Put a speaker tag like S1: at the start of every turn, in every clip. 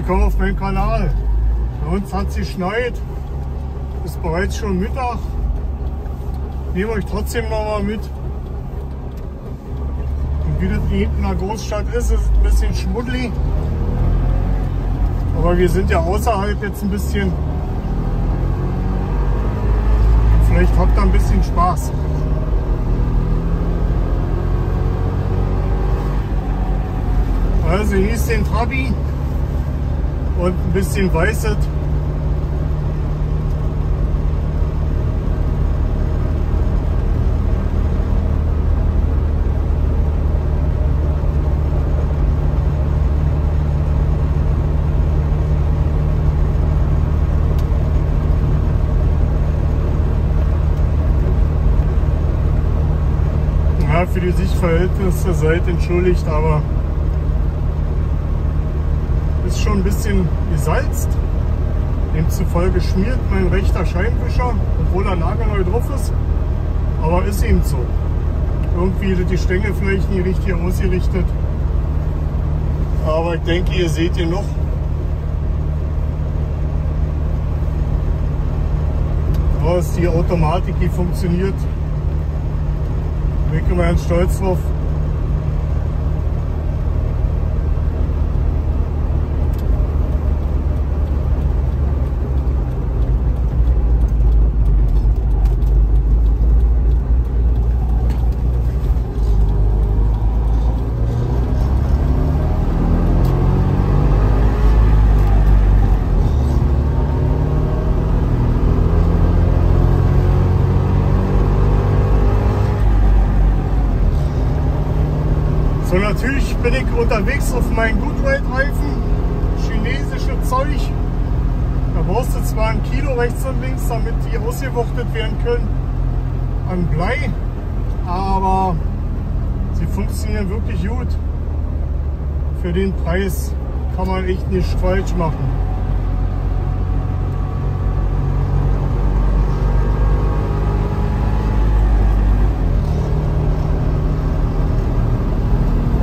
S1: willkommen auf meinem Kanal. Bei uns hat es geschneit, ist bereits schon Mittag. Nehme euch trotzdem noch mal mit. Und wie das hinten in der Großstadt ist, ist es ein bisschen schmuddelig. Aber wir sind ja außerhalb jetzt ein bisschen. Vielleicht habt ihr ein bisschen Spaß. Also hier ist den Trabi und ein bisschen weißet. Für die Sichtverhältnisse seid entschuldigt, aber ist schon ein bisschen gesalzt. Demzufolge schmiert mein rechter Scheinwischer, obwohl er nagelneu drauf ist. Aber ist eben so. Irgendwie sind die Stängel vielleicht nicht richtig ausgerichtet. Aber ich denke, ihr seht ihn noch. Da ist die Automatik, die funktioniert. Bin ich immer ganz stolz drauf. So, natürlich bin ich auf meinen Goodride-Reifen. Chinesische Zeug. Da brauchst du zwar ein Kilo rechts und links, damit die ausgewuchtet werden können an Blei, aber sie funktionieren wirklich gut. Für den Preis kann man echt nichts falsch machen.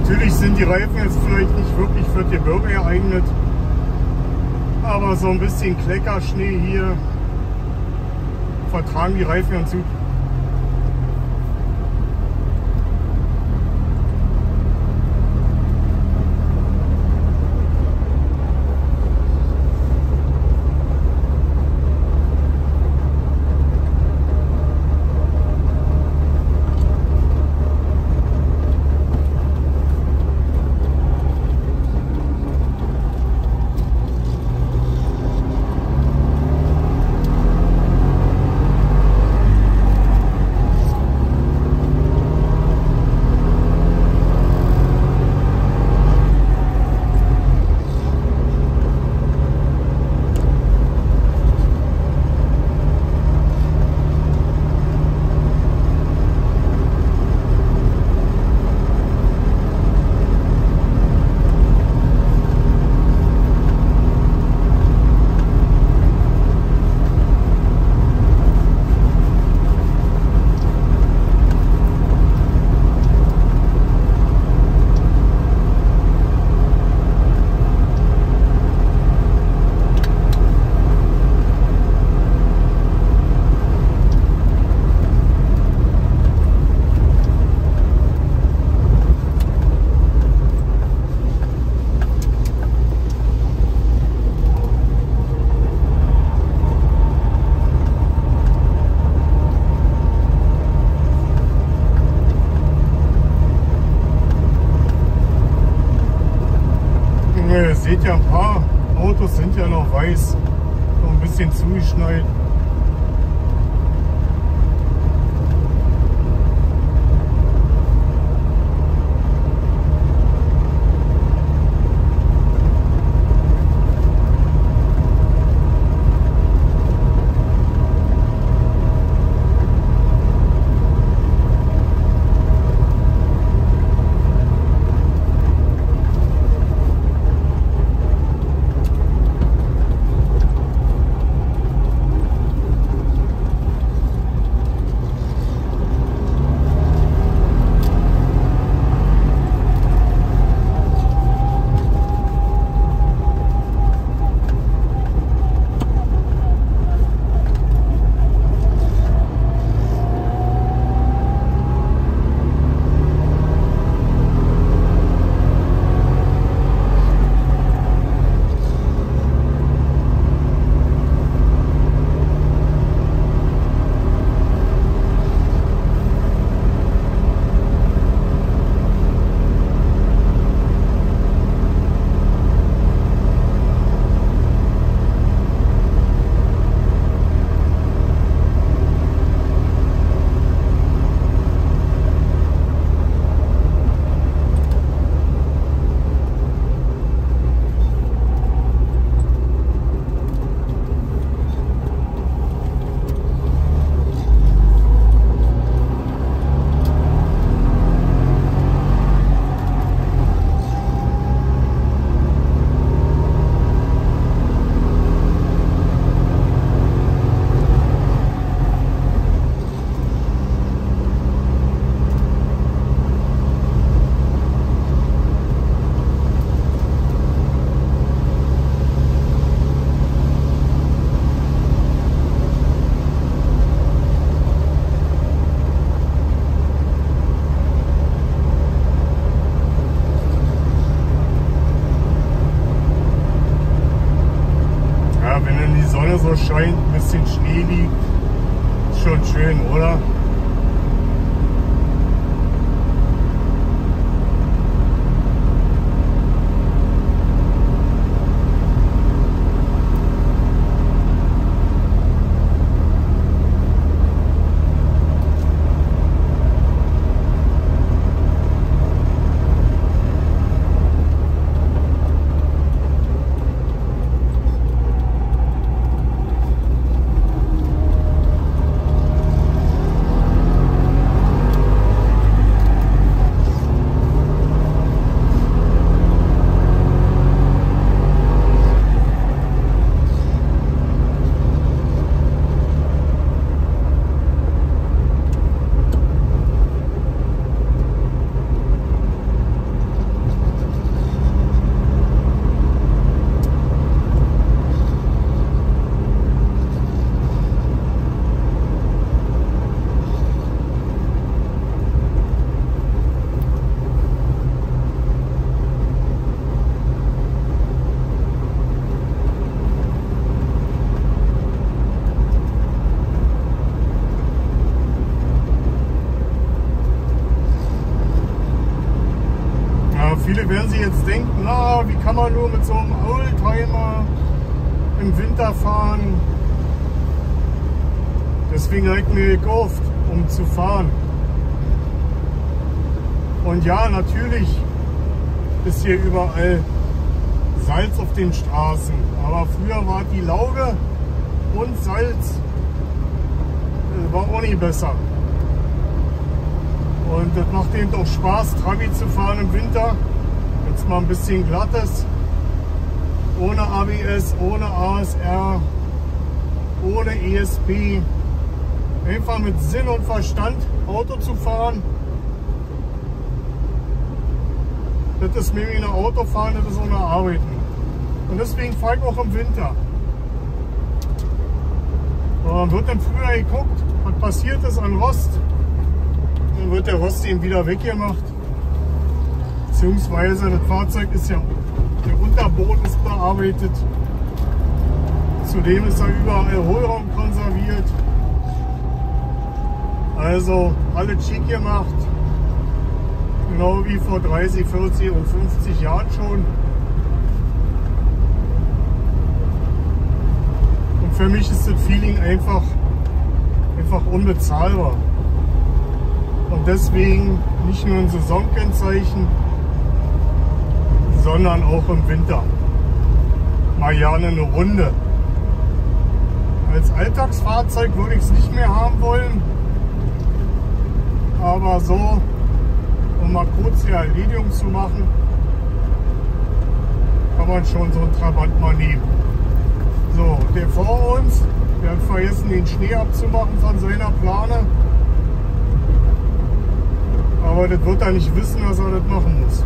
S1: Natürlich sind die Reifen jetzt vielleicht nicht wirklich für die Bürger geeignet, aber so ein bisschen Kleckerschnee hier vertragen die Reifen ganz gut. Seht ja, ein paar Autos sind ja noch weiß, noch ein bisschen zugeschneit. Jetzt denken, na, wie kann man nur mit so einem Oldtimer im Winter fahren? Deswegen habe mir gekauft, um zu fahren. Und ja, natürlich ist hier überall Salz auf den Straßen. Aber früher war die Lauge und Salz äh, war auch nicht besser. Und das macht eben auch Spaß, Trabi zu fahren im Winter. Jetzt mal ein bisschen glattes, ohne ABS, ohne ASR, ohne ESP. Einfach mit Sinn und Verstand Auto zu fahren. Das ist mir wie eine Autofahren, das ist ohne Arbeiten. Und deswegen fahre ich auch im Winter. dann wird dann früher geguckt, was passiert ist an Rost. Dann wird der Rost eben wieder weggemacht. Beziehungsweise das Fahrzeug ist ja, der Unterboden ist bearbeitet. Zudem ist da überall Hohlraum konserviert. Also alles schick gemacht. Genau wie vor 30, 40 und 50 Jahren schon. Und für mich ist das Feeling einfach, einfach unbezahlbar. Und deswegen nicht nur ein Saisonkennzeichen, sondern auch im Winter. Mal gerne eine Runde. Als Alltagsfahrzeug würde ich es nicht mehr haben wollen. Aber so, um mal kurz die Erledigung zu machen, kann man schon so einen Trabant mal nehmen. So, der vor uns, der hat vergessen, den Schnee abzumachen von seiner Plane. Aber das wird er nicht wissen, dass er das machen muss.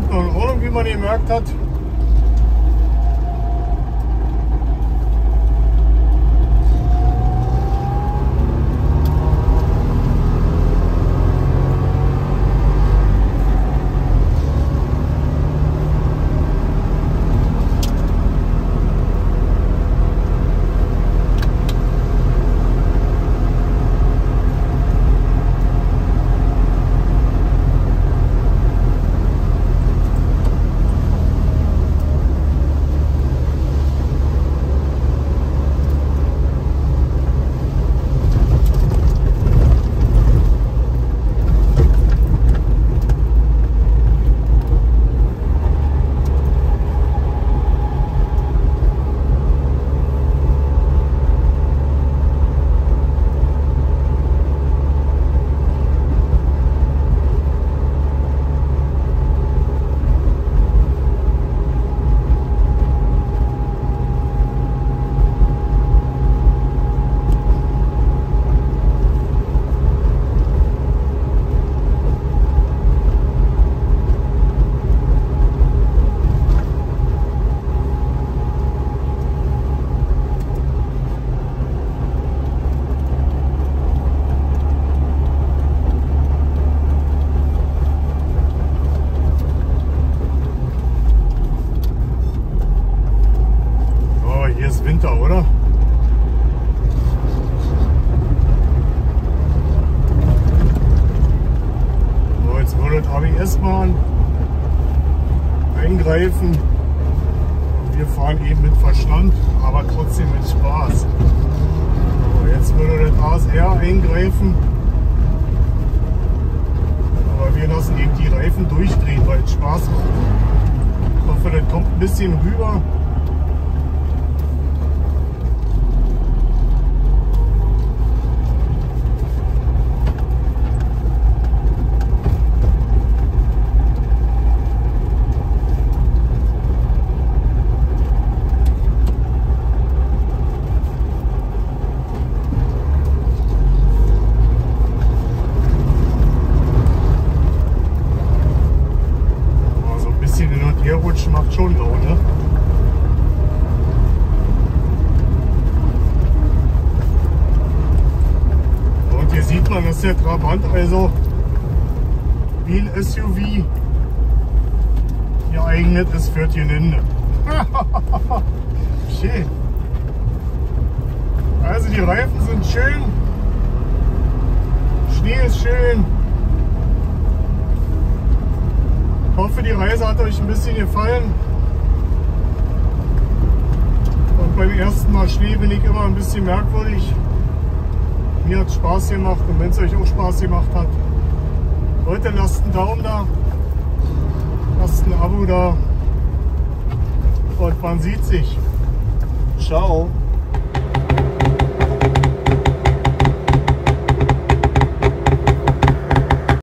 S1: Sind noch in Ordnung, wie man gemerkt hat. So, hier ist Winter, oder? So, jetzt würde das ABS-Bahn eingreifen. Und wir fahren eben mit Verstand, aber trotzdem mit Spaß. So, jetzt würde das ASR eingreifen. Aber wir lassen eben die Reifen durchdrehen, weil es Spaß macht. Ich hoffe, das kommt ein bisschen rüber. Aber so ein bisschen hin und her rutschen macht schon Laune. Und hier sieht man, dass der Trabant also wie ein SUV geeignet ist für die Gelände. schön. Also die Reifen sind schön. Schnee ist schön. Ich hoffe, die Reise hat euch ein bisschen gefallen. Und beim ersten Mal Schnee bin ich immer ein bisschen merkwürdig. Mir hat Spaß gemacht und wenn es euch auch Spaß gemacht hat, Leute, lasst einen Daumen da, lasst ein Abo da und man sieht sich. Ciao.